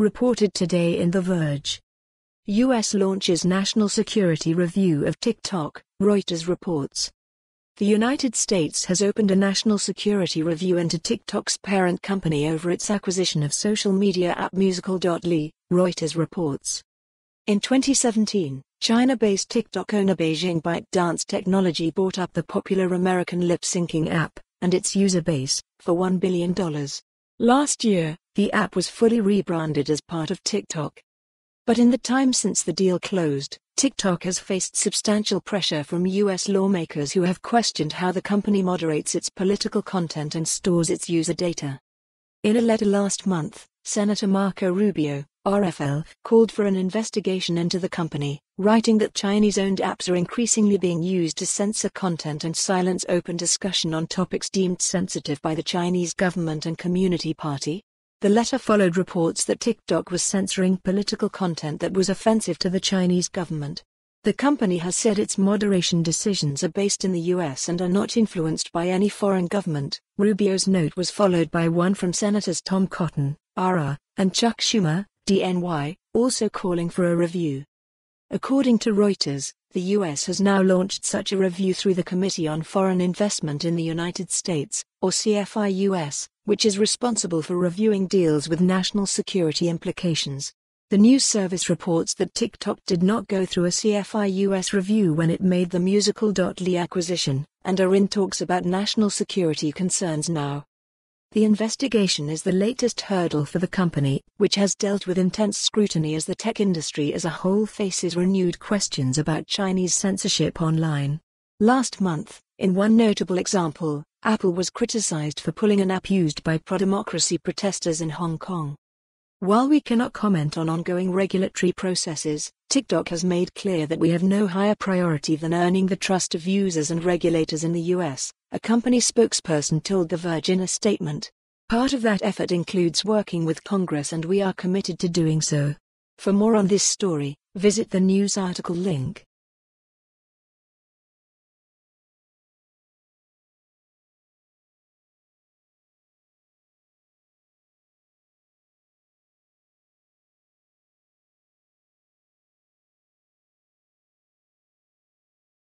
reported today in The Verge. U.S. launches national security review of TikTok, Reuters reports. The United States has opened a national security review into TikTok's parent company over its acquisition of social media app Musical.ly, Reuters reports. In 2017, China-based TikTok owner Beijing ByteDance Technology bought up the popular American lip-syncing app, and its user base, for $1 billion. Last year, the app was fully rebranded as part of TikTok. But in the time since the deal closed, TikTok has faced substantial pressure from U.S. lawmakers who have questioned how the company moderates its political content and stores its user data. In a letter last month, Senator Marco Rubio, RFL, called for an investigation into the company, writing that Chinese owned apps are increasingly being used to censor content and silence open discussion on topics deemed sensitive by the Chinese government and Community Party. The letter followed reports that TikTok was censoring political content that was offensive to the Chinese government. The company has said its moderation decisions are based in the US and are not influenced by any foreign government. Rubio's note was followed by one from Senators Tom Cotton, RR, and Chuck Schumer, DNY, also calling for a review. According to Reuters, the U.S. has now launched such a review through the Committee on Foreign Investment in the United States, or CFI-US, which is responsible for reviewing deals with national security implications. The news service reports that TikTok did not go through a CFI US review when it made the musical.ly acquisition, and are in talks about national security concerns now. The investigation is the latest hurdle for the company, which has dealt with intense scrutiny as the tech industry as a whole faces renewed questions about Chinese censorship online. Last month, in one notable example, Apple was criticized for pulling an app used by pro-democracy protesters in Hong Kong. While we cannot comment on ongoing regulatory processes, TikTok has made clear that we have no higher priority than earning the trust of users and regulators in the US, a company spokesperson told The Verge in a statement. Part of that effort includes working with Congress and we are committed to doing so. For more on this story, visit the news article link.